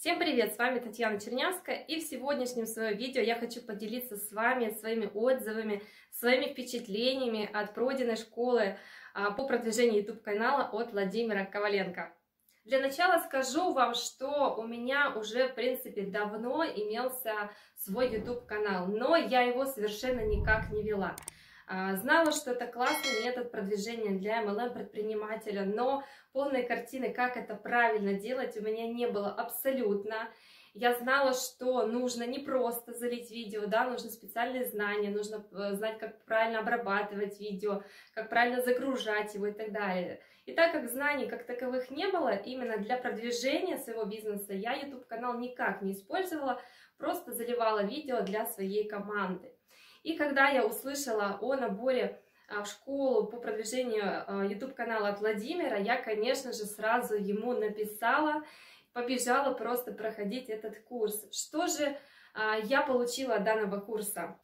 Всем привет, с вами Татьяна Чернявская, и в сегодняшнем своем видео я хочу поделиться с вами своими отзывами, своими впечатлениями от пройденной школы а, по продвижению YouTube-канала от Владимира Коваленко. Для начала скажу вам, что у меня уже, в принципе, давно имелся свой YouTube-канал, но я его совершенно никак не вела. А, знала, что это классный метод продвижения для MLM-предпринимателя, но полной картины, как это правильно делать, у меня не было абсолютно. Я знала, что нужно не просто залить видео, да, нужно специальные знания, нужно э, знать, как правильно обрабатывать видео, как правильно загружать его и так далее. И так как знаний как таковых не было, именно для продвижения своего бизнеса я YouTube-канал никак не использовала, просто заливала видео для своей команды. И когда я услышала о наборе а, в школу по продвижению а, YouTube-канала Владимира, я, конечно же, сразу ему написала, побежала просто проходить этот курс. Что же а, я получила от данного курса?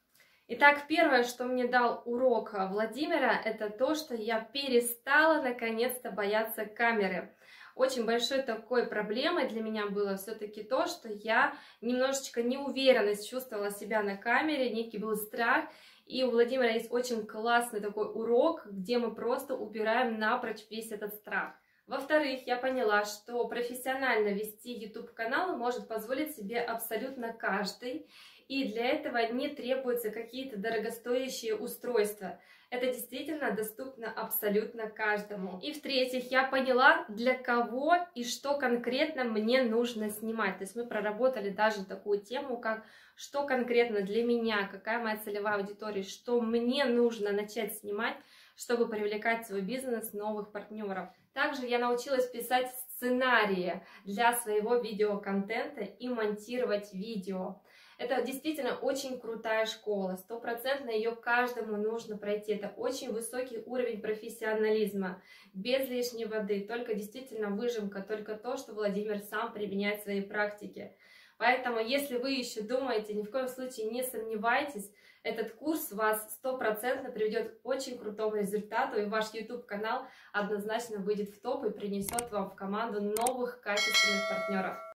Итак, первое, что мне дал урок Владимира, это то, что я перестала наконец-то бояться камеры очень большой такой проблемой для меня было все-таки то, что я немножечко неуверенность чувствовала себя на камере, некий был страх, и у Владимира есть очень классный такой урок, где мы просто убираем напрочь весь этот страх. Во-вторых, я поняла, что профессионально вести YouTube-канал может позволить себе абсолютно каждый, и для этого не требуются какие-то дорогостоящие устройства. Это действительно доступно абсолютно каждому. И в-третьих, я поняла, для кого и что конкретно мне нужно снимать. То есть мы проработали даже такую тему, как что конкретно для меня, какая моя целевая аудитория, что мне нужно начать снимать, чтобы привлекать в свой бизнес новых партнеров. Также я научилась писать сценарии для своего видеоконтента и монтировать видео. Это действительно очень крутая школа, стопроцентно ее каждому нужно пройти. Это очень высокий уровень профессионализма, без лишней воды, только действительно выжимка, только то, что Владимир сам применяет в своей практике. Поэтому, если вы еще думаете, ни в коем случае не сомневайтесь, этот курс вас стопроцентно приведет к очень крутому результату, и ваш YouTube-канал однозначно выйдет в топ и принесет вам в команду новых качественных партнеров.